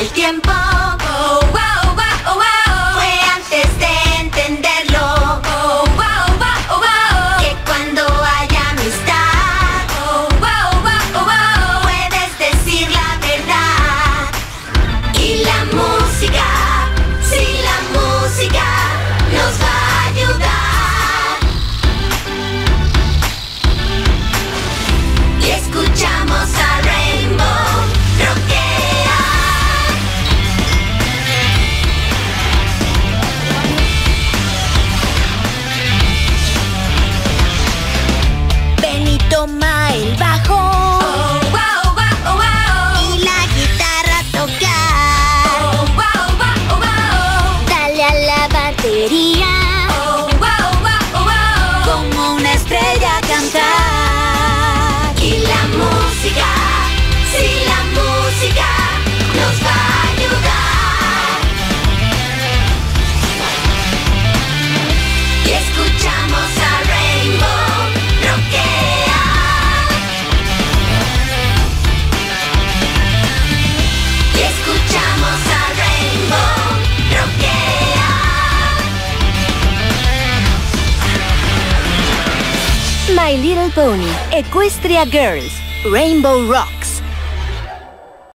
el tiempo. toma el bajo. Oh, wow, wow, oh, wow. Y la guitarra tocar. Oh, oh Dale a la batería. My Little Pony, Equestria Girls, Rainbow Rock.